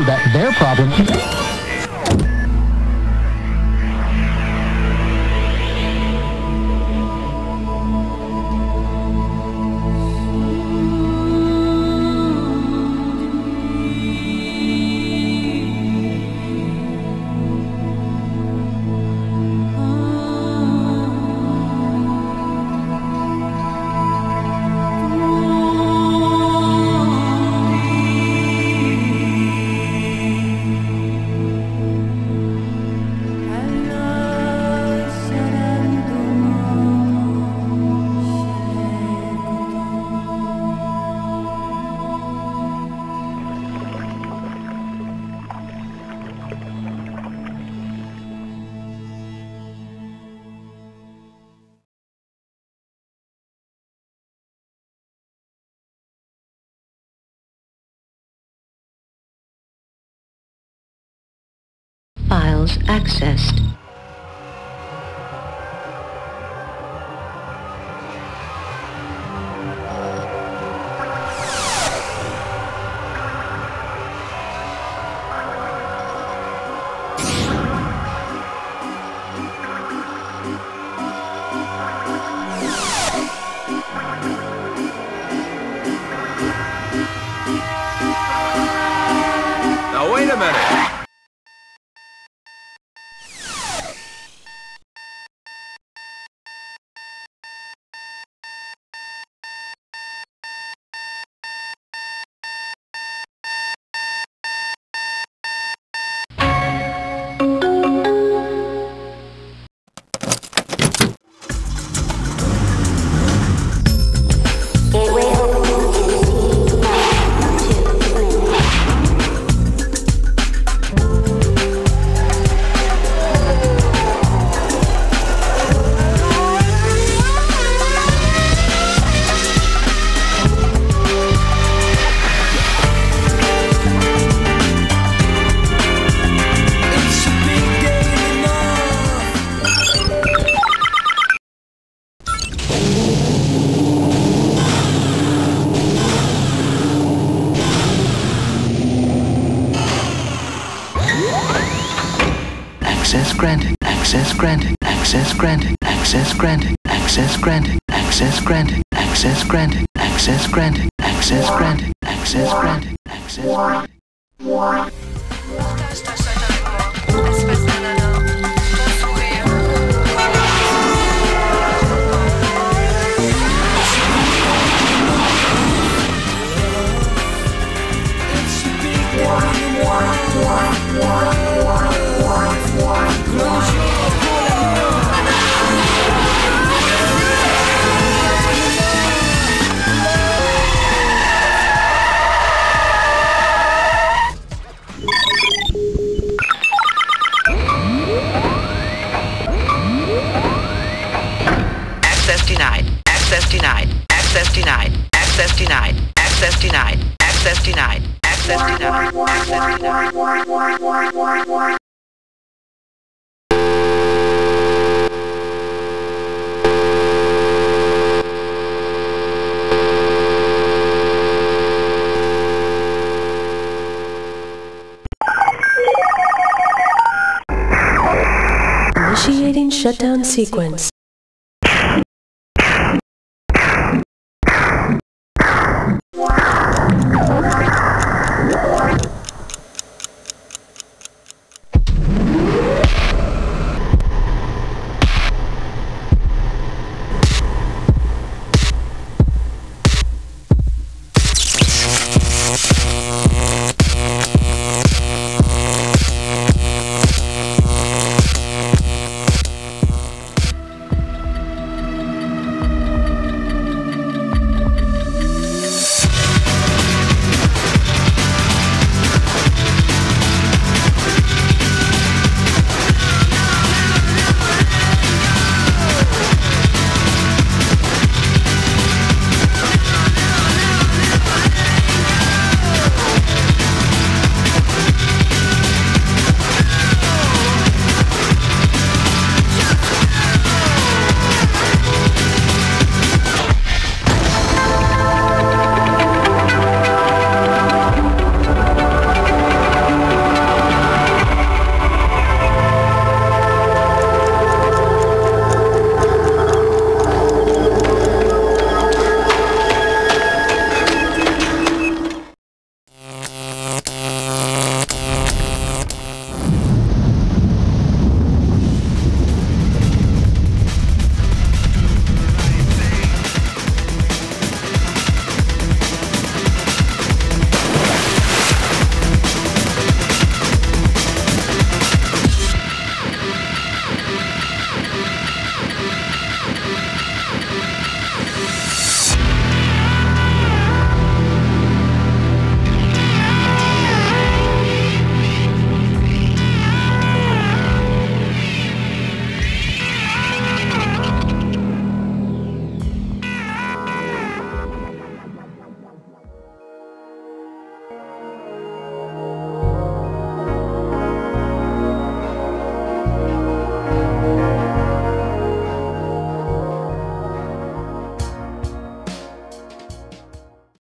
that their problem. Files accessed. Access granted. Access granted. Access granted. Access granted. Access granted. Access granted. Access granted. Access granted. Access granted. Access granted. Access denied. Access denied. Access denied. Access denied. Access denied. Access denied. Access denied. Access denied. Initiating shutdown sequence.